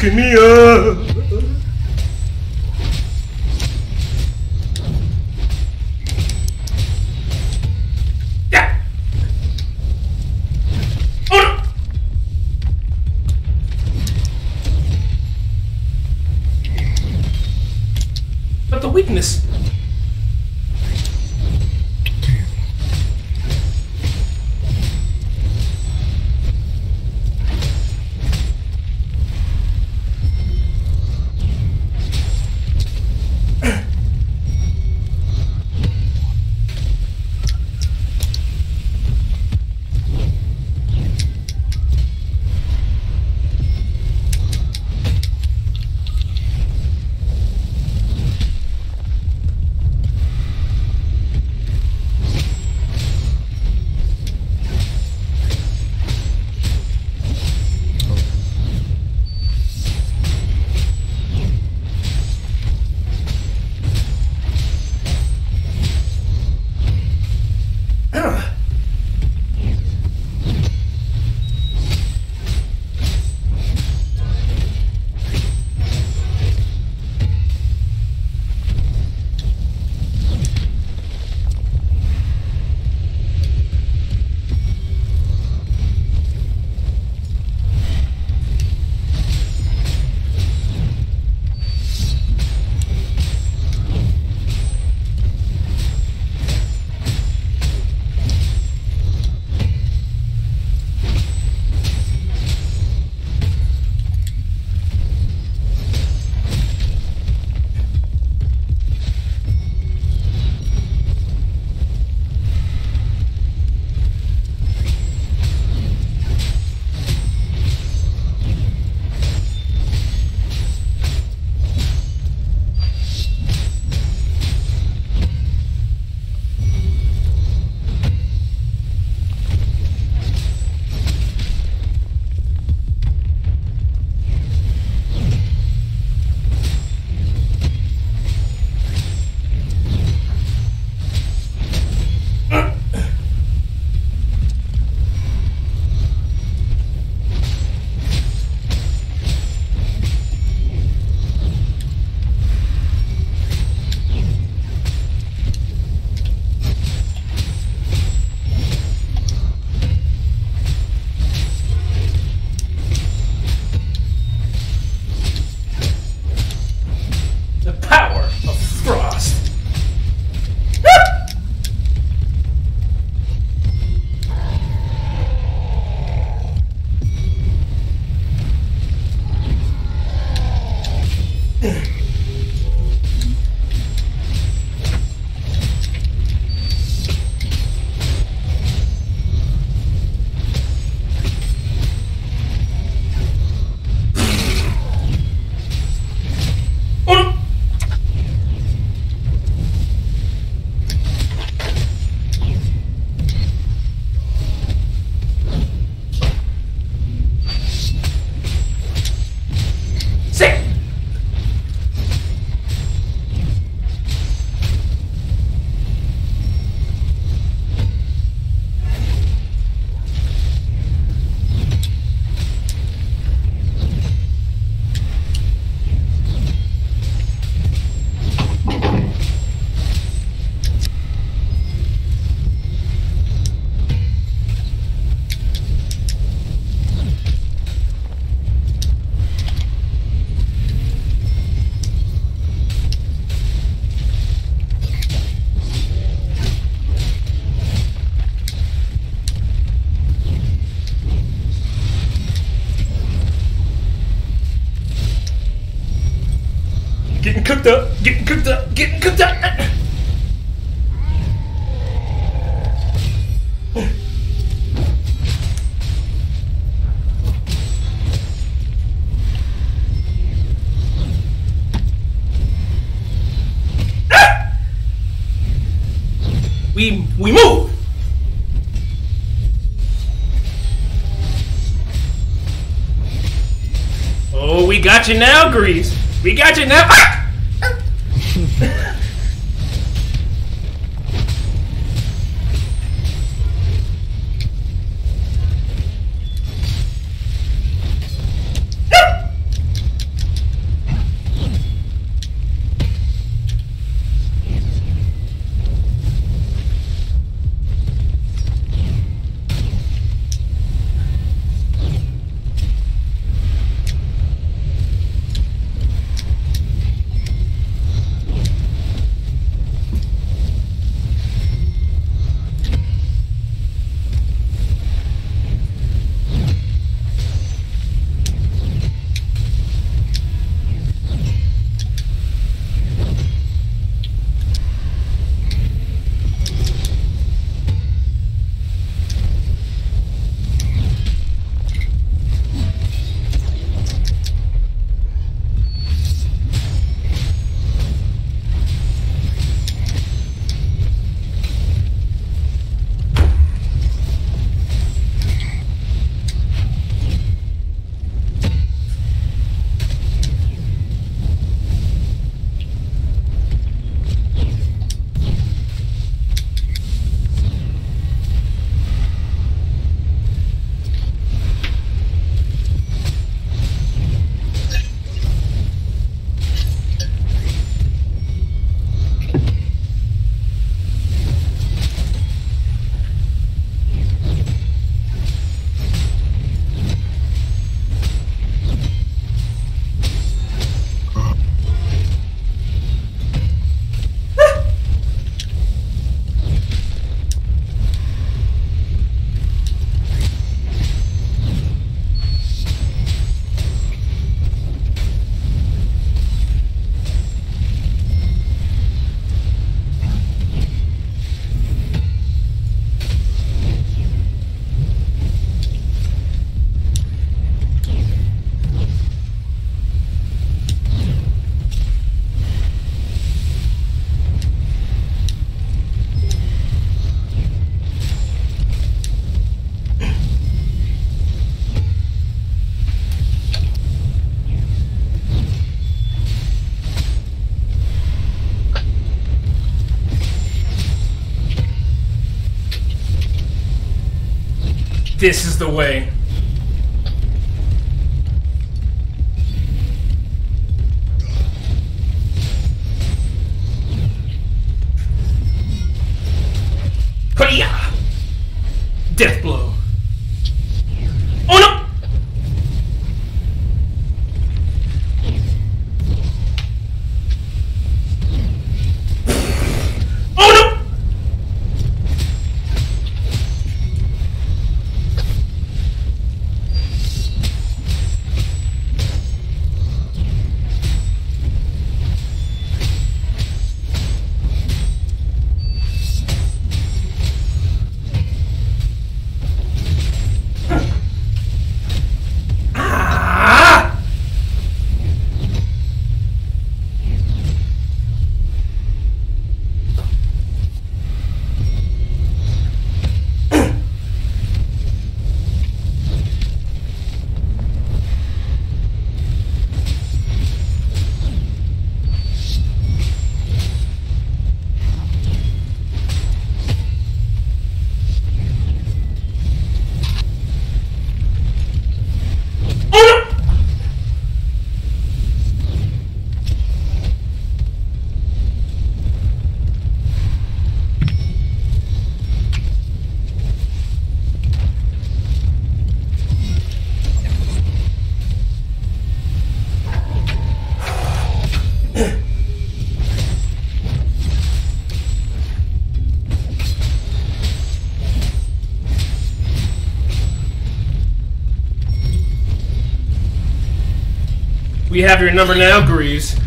picking you now, Grieves. We got you now. Ah! This is the way. We have your number now, Grieves.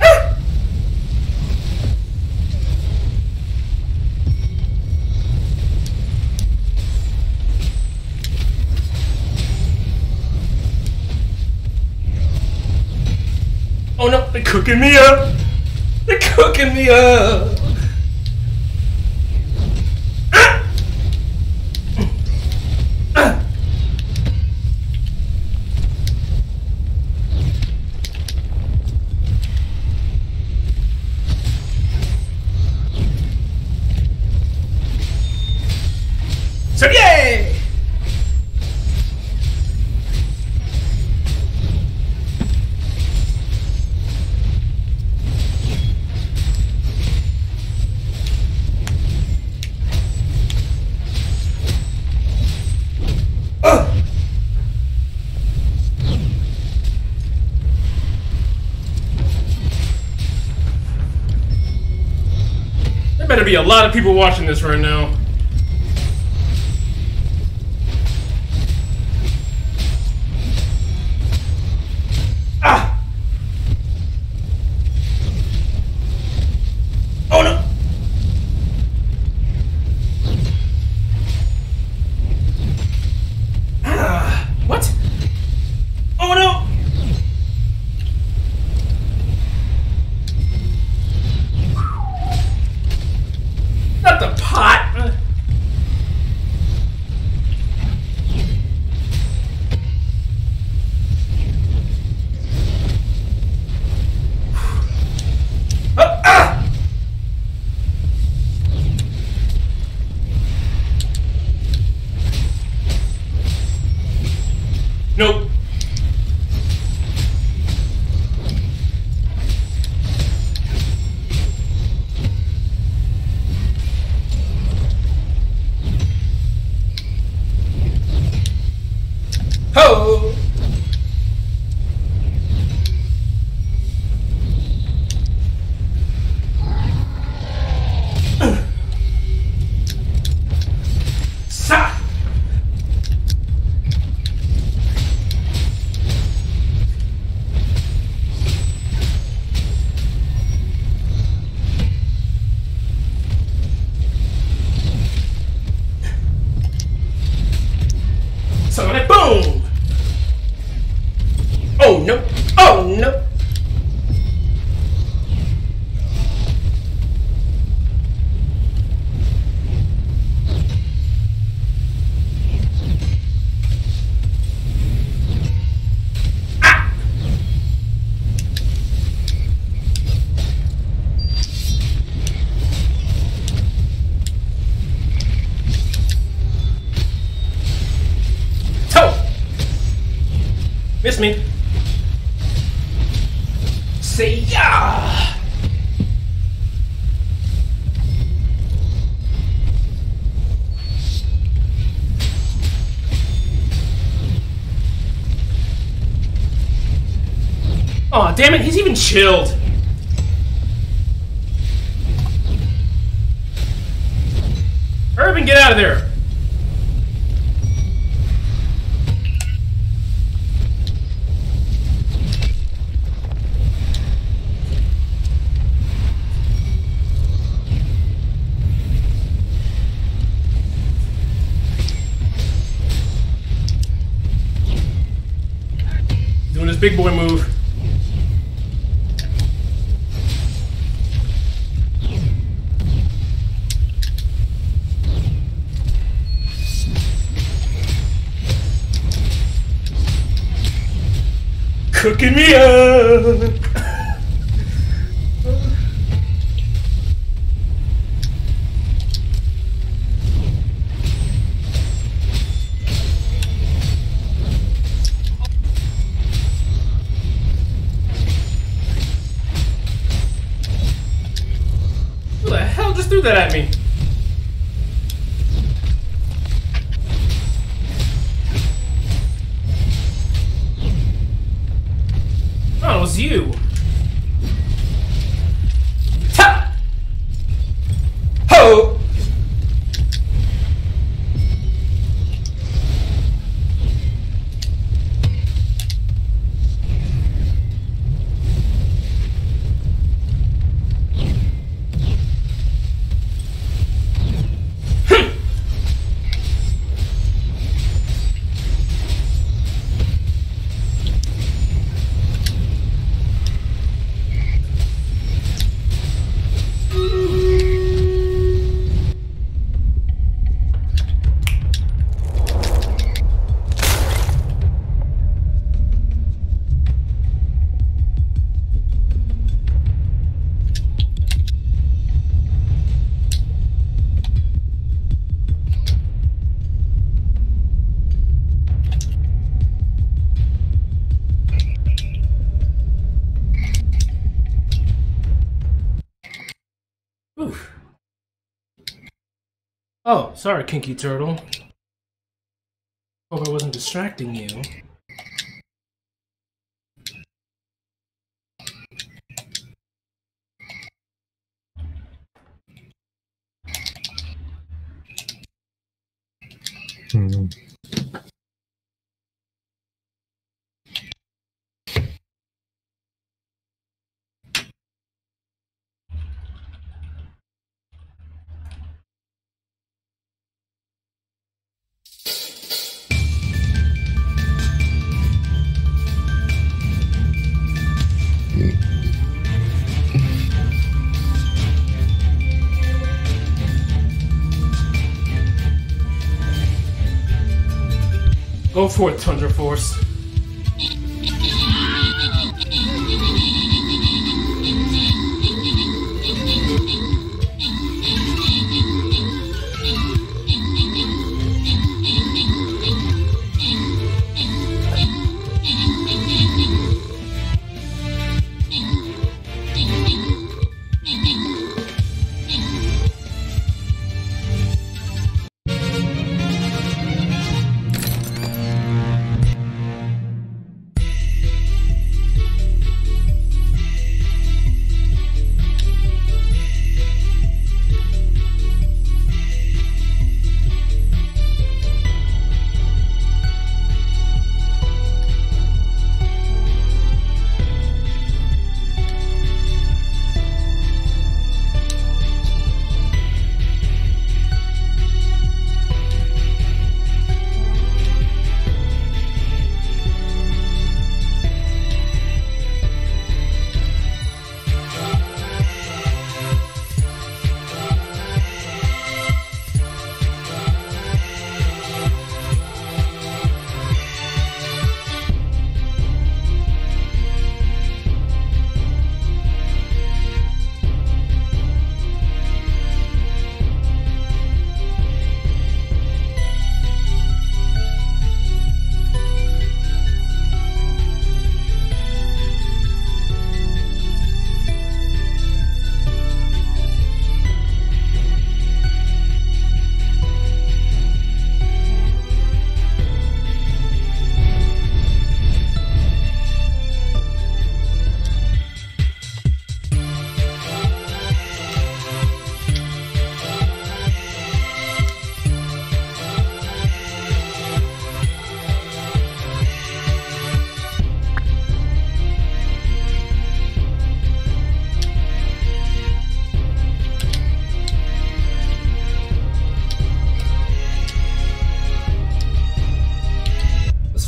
Ah! Oh no, they're cooking me up! They're cooking me up! A lot of people watching this right now. Me. Say yeah. Oh damn it, he's even chilled. Urban, get out of there. Big boy move. Cooking me up. Threw that at me? Oh, it was you. Oh, sorry, Kinky Turtle. Hope I wasn't distracting you. Go for it, Tundra Force.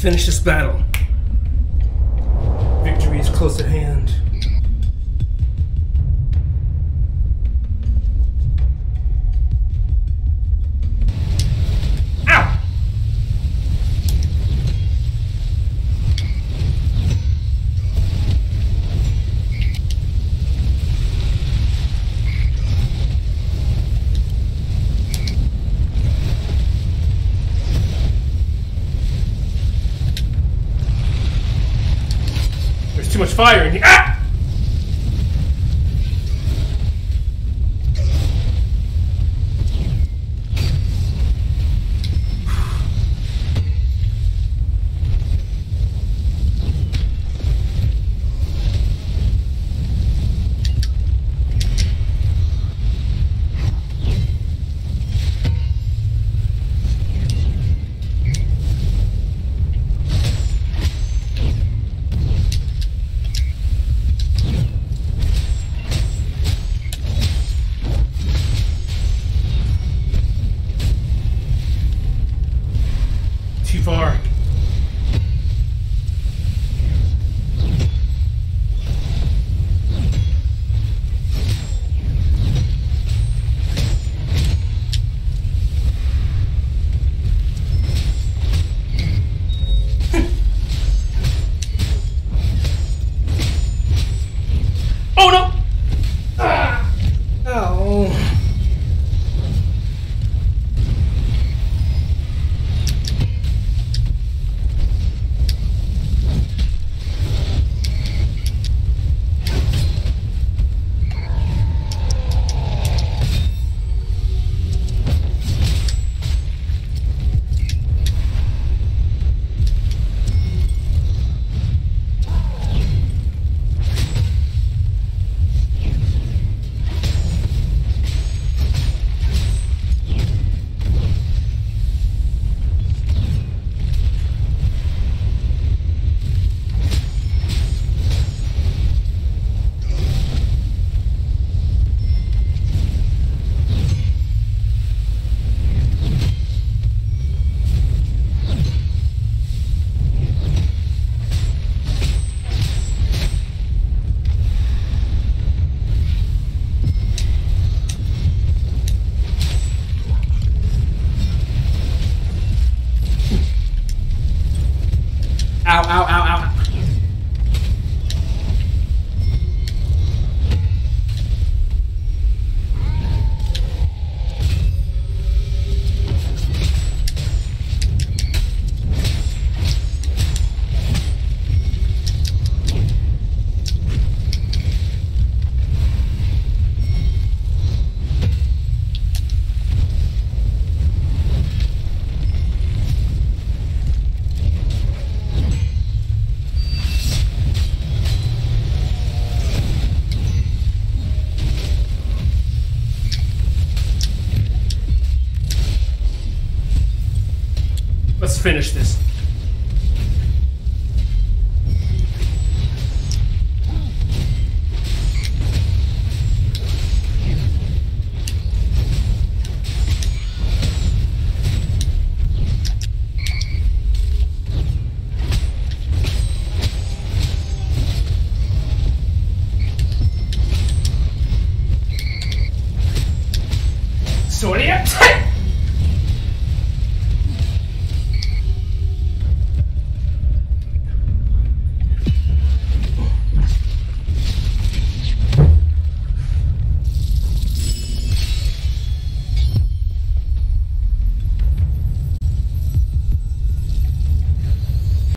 Finish this battle. Victory is close at hand. Fire finish this.